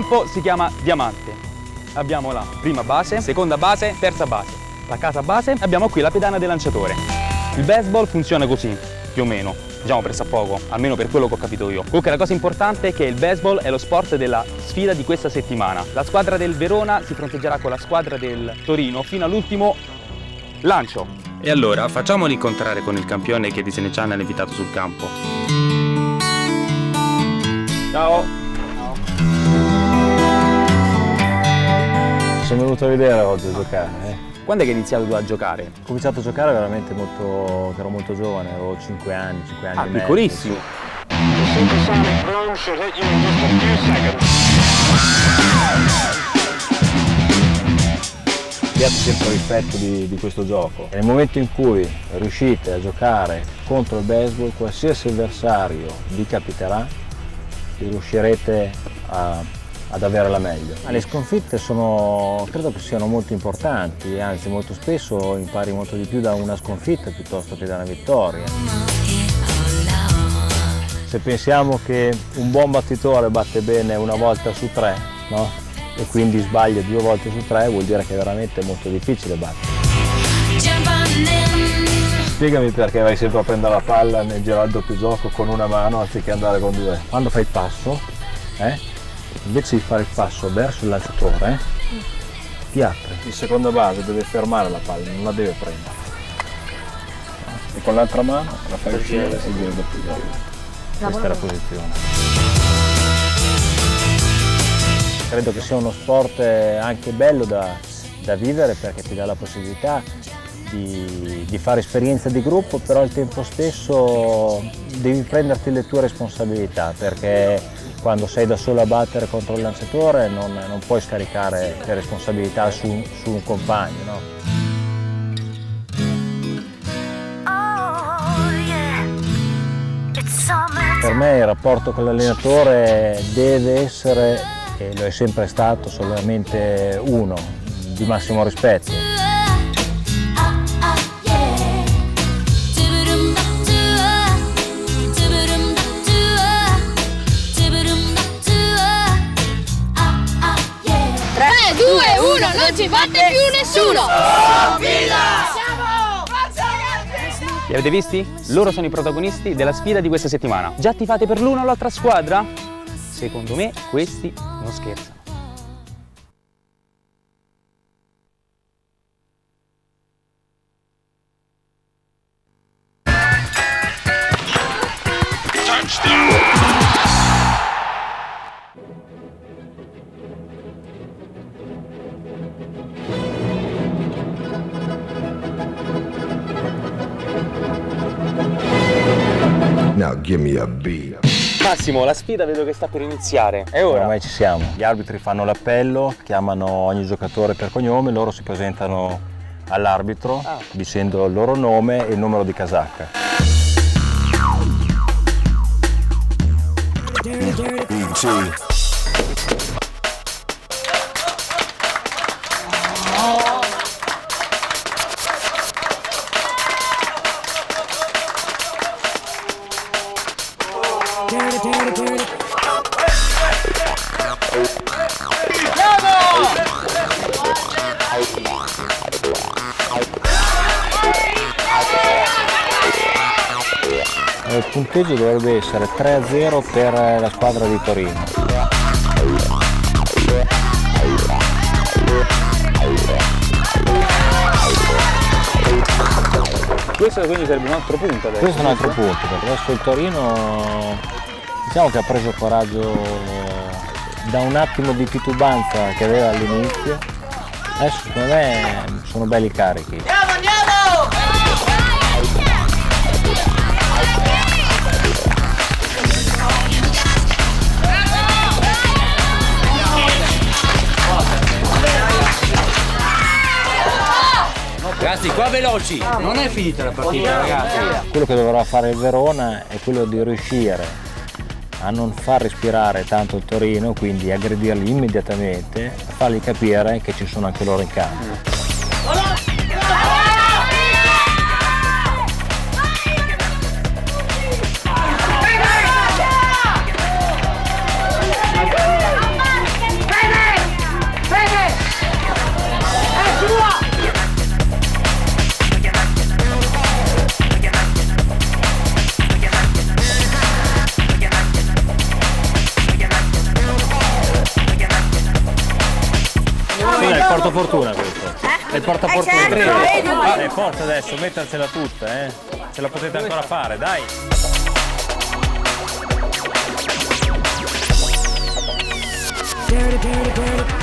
campo si chiama Diamante. Abbiamo la prima base, seconda base, terza base. La casa base, abbiamo qui la pedana del lanciatore. Il baseball funziona così, più o meno, diciamo presso a poco, almeno per quello che ho capito io. Comunque la cosa importante è che il baseball è lo sport della sfida di questa settimana. La squadra del Verona si fronteggerà con la squadra del Torino fino all'ultimo lancio. E allora facciamolo incontrare con il campione che Disney Channel ha invitato sul campo. Ciao! Sono venuto a vedere oggi a giocare. Eh. Quando è che hai iniziato tu a giocare? Ho cominciato a giocare veramente molto, ero molto giovane, avevo 5 anni, 5 anni Ah, e piccolissimo. Abbiate sempre rispetto di, di questo gioco. Nel momento in cui riuscite a giocare contro il baseball, qualsiasi avversario vi capiterà, riuscirete a- ad avere la meglio. Ma le sconfitte sono, credo che siano molto importanti, anzi molto spesso impari molto di più da una sconfitta piuttosto che da una vittoria. Se pensiamo che un buon battitore batte bene una volta su tre, no? E quindi sbaglia due volte su tre, vuol dire che è veramente molto difficile battere. Spiegami perché vai sempre a prendere la palla nel girare il doppio gioco con una mano anziché andare con due. Quando fai il passo, eh, invece di fare il passo verso il lanciatore, ti apre. Il seconda base deve fermare la palla, non la deve prendere. E con l'altra mano la fai uscire e gira doppio gioco. Questa è la posizione. Credo che sia uno sport eh, anche bello da, da vivere perché ti dà la possibilità di, di fare esperienza di gruppo, però al tempo stesso devi prenderti le tue responsabilità perché quando sei da solo a battere contro il lanciatore non, non puoi scaricare le responsabilità su, su un compagno. no? Per me il rapporto con l'allenatore deve essere, e lo è sempre stato, solamente uno, di massimo rispetto. Due, uno, non ci batte più nessuno! Li avete visti? Loro sono i protagonisti della sfida di questa settimana. Già tifate per l'una o l'altra squadra? Secondo me questi non scherzano. Give me a beat. Massimo, la sfida vedo che sta per iniziare. È ora. Ormai ci siamo. Gli arbitri fanno l'appello, chiamano ogni giocatore per cognome, loro si presentano all'arbitro Ah. dicendo il loro nome e il numero di casacca. Eh, Il punteggio dovrebbe essere 3-0 per la squadra di Torino. Questo quindi sarebbe un altro punto adesso. Questo è un altro punto, perché adesso il Torino diciamo che ha preso coraggio da un attimo di titubanza che aveva all'inizio. Adesso secondo me sono belli carichi. Ragazzi, qua veloci! Non è finita la partita, ragazzi. Quello che dovrà fare il Verona è quello di riuscire a non far respirare tanto il Torino, quindi aggredirli immediatamente, a fargli capire che ci sono anche loro in campo. Portafortuna questo. È il portafortuna. Eh, certo, Vale, forza adesso, mettercela tutta, eh. Ce la potete ancora fare, dai.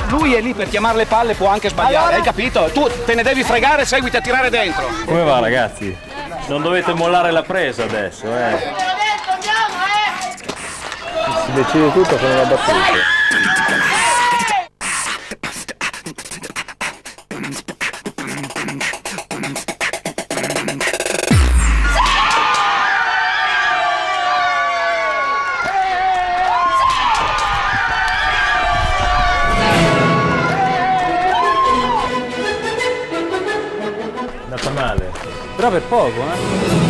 Lui è lì per chiamare le palle, può anche sbagliare, hai capito? Tu te ne devi fregare, seguiti a tirare dentro. Come va ragazzi? Non dovete mollare la presa adesso, eh. Si decide tutto con una battuta. Male. Però per poco, eh.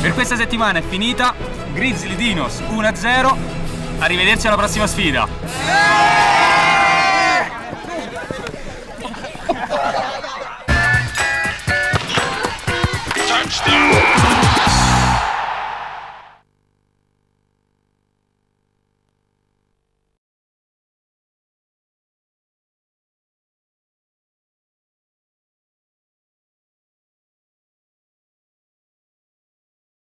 Per questa settimana è finita. Grizzly Dinos 1-0. Arrivederci alla prossima sfida. Touchdown!